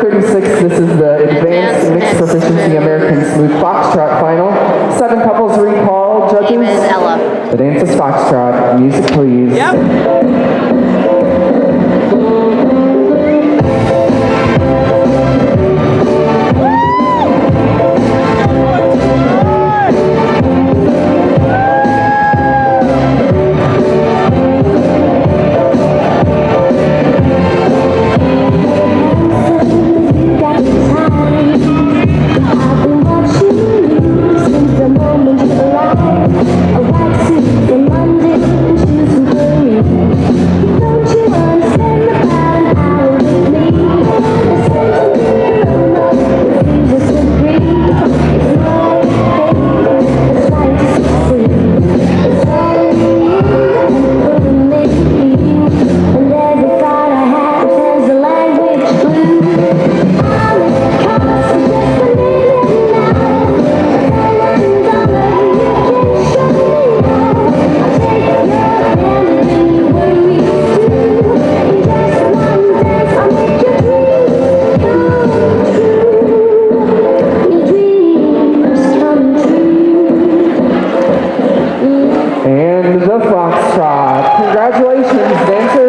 36, this is the Advanced Mixed Proficiency American Smooth Foxtrot Final. Seven couples recall. Judges. Name is Ella. The dance is Foxtrot. Music, please. Yep. and the fox trot. Congratulations, dancers.